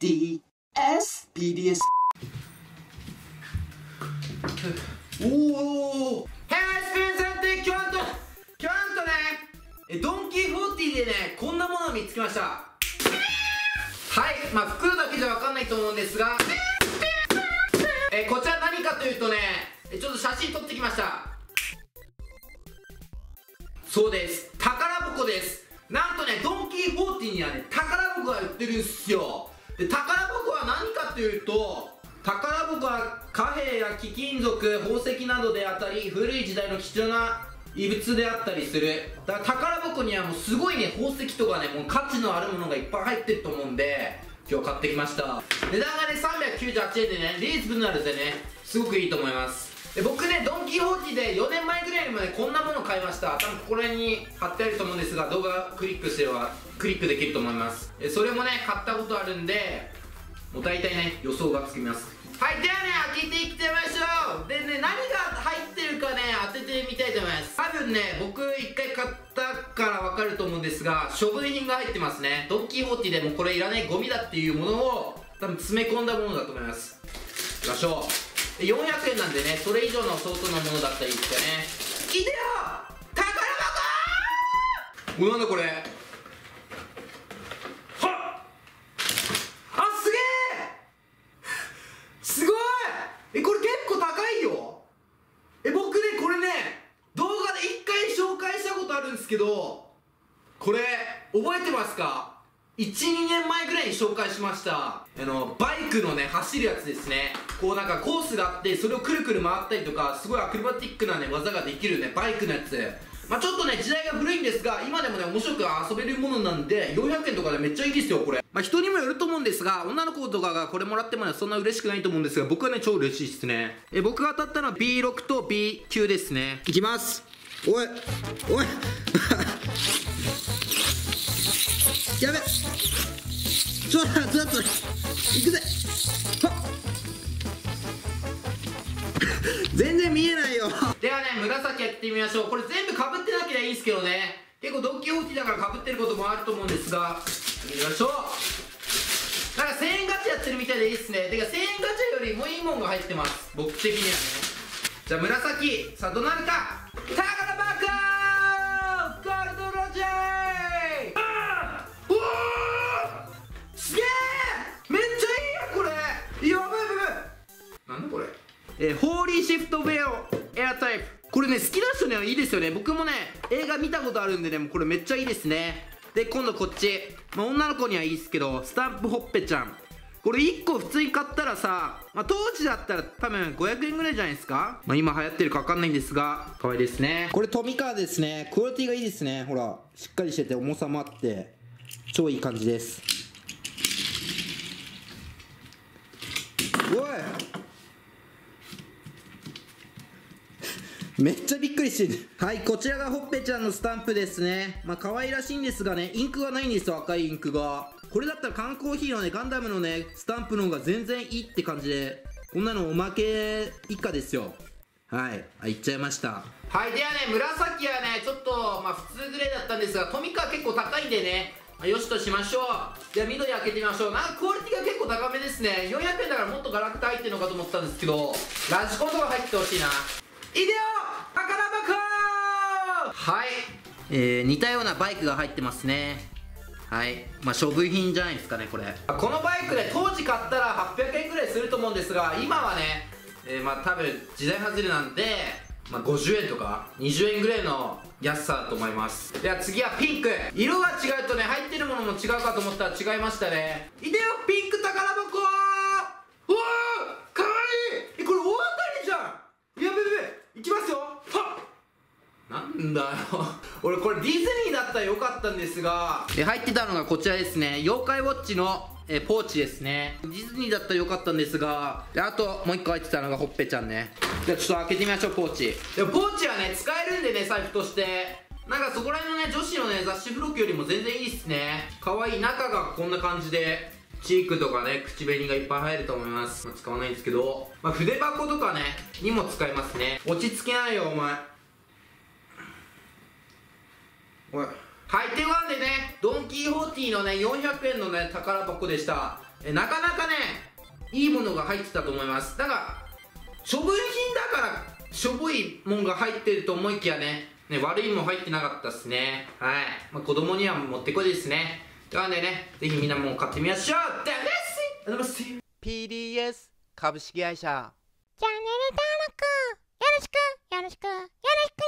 DS BDS おおヘイスペンさんってキャント。キャントね。えドンキーフォーティーでねこんなものを見つけました。はい。まあ袋だけじゃわかんないと思うんですが。えこちら何かというとねちょっと写真撮ってきました。そうです。宝箱です。なんとねドンキーフォーティーにはね宝箱が売ってるんすよ。で宝箱は何かというと宝箱は貨幣や貴金属宝石などであったり古い時代の貴重な遺物であったりする。だから宝箱にはもうすごいね宝石とかねもう価値のあるものがいっぱい入ってると思うんで今日買ってきました。値段がね398円でねリーズナブルでねすごくいいと思います。僕ねドン・キホーティで4年前ぐらいにもねこんなもの買いました。多分ここら辺に貼ってあると思うんですが動画クリックすればクリックできると思います。それもね買ったことあるんでもう大体ね予想がつきます。はいではね開けていってみましょう。でね何が入ってるかね当ててみたいと思います。多分ね僕一回買ったから分かると思うんですが処分品が入ってますね。ドン・キホーティでもこれいらないゴミだっていうものを多分詰め込んだものだと思います。いきましょう。400円なんでねそれ以上の相当のものだったらいいですよね。いでよ宝箱おなんだこれ。はっ！あすげえすごい！えこれ結構高いよ。え僕ねこれね動画で1回紹介したことあるんですけどこれ覚えてますか？12年前ぐらいに紹介しました。あのバイクのね走るやつですね。こうなんかコースがあってそれをくるくる回ったりとかすごいアクロバティックなね技ができるねバイクのやつ。まあちょっとね時代が古いんですが今でもね面白く遊べるものなんで400円とかでめっちゃいいですよこれ。まあ人にもよると思うんですが女の子とかがこれもらってもねそんな嬉しくないと思うんですが僕はね超嬉しいですね。え僕が当たったのは B6 と B9 ですね。いきます。おいおい。やべ。ちょっとちょっと。行くぜ。全然見えないよ。ではね紫やってみましょう。これ全部かぶってなきゃいいんですけどね。結構ドンキホーティだからかぶってることもあると思うんですが。行きましょ。うなんか1000円ガチャやってるみたいでいいっすね。てか1000円ガチャよりもいいもんが入ってます。僕的にはね。じゃあ紫さあどうなるか。宝箱えー、ホーリーシフトベアエアタイプこれね好きな人にはいいですよね。僕もね映画見たことあるんでねもうこれめっちゃいいですね。で今度こっち、まあ、女の子にはいいですけどスタンプほっぺちゃん。これ1個普通に買ったらさ、まあ、当時だったら多分500円ぐらいじゃないですか、まあ、今流行ってるか分かんないんですが可愛いですね。これトミカですね。クオリティがいいですね。ほらしっかりしてて重さもあって超いい感じですおいめっちゃびっくりしてる。はいこちらがほっぺちゃんのスタンプですね。まあ可愛らしいんですがねインクがないんですよ赤いインクが。これだったら缶コーヒーのねガンダムのねスタンプの方が全然いいって感じで。こんなのおまけ以下ですよ。はいあいっちゃいました。はいではね紫はねちょっとまあ普通ぐらいだったんですがトミカは結構高いんでね、まあ、よしとしましょう。では緑開けてみましょう。なんかクオリティが結構高めですね。400円だからもっとガラクタ入ってるのかと思ったんですけどラジコンとか入ってほしいな。いでよはい。えー、似たようなバイクが入ってますね。はい。まあ処分品じゃないですかねこれ。このバイクね当時買ったら800円ぐらいすると思うんですが今はね、えー、まあ多分時代外れなんで、まあ、50円とか20円ぐらいの安さだと思います。では次はピンク。色が違うとね入ってるものも違うかと思ったら違いましたね。いでよピンク宝箱うわーかわいいえこれ大当たりじゃんやべやべいきますよはっなんだよ。俺これディズニーだったらよかったんですが。え入ってたのがこちらですね。妖怪ウォッチのえポーチですね。ディズニーだったらよかったんですが。であともう一個入ってたのがほっぺちゃんね。じゃあちょっと開けてみましょうポーチ。でもポーチはね使えるんでね財布として。なんかそこら辺のね女子のね雑誌付録よりも全然いいっすね。可愛い中がこんな感じでチークとかね口紅がいっぱい入ると思います、まあ、使わないんですけど、まあ、筆箱とかねにも使えますね。落ち着けないよお前はい、というわでねドン・キーホーティーのね400円のね宝箱でした。えなかなかねいいものが入ってたと思います。だから処分品だからしょぼいもんが入ってると思いきやねね悪いもん入ってなかったっすね。はい、まあ、子供にはもってこいですね。というわけでねぜひみんなも買ってみましょう。ダメッシュす。PDS 株式会社。チャンネル登録。よろしく。よろしく。よろしく。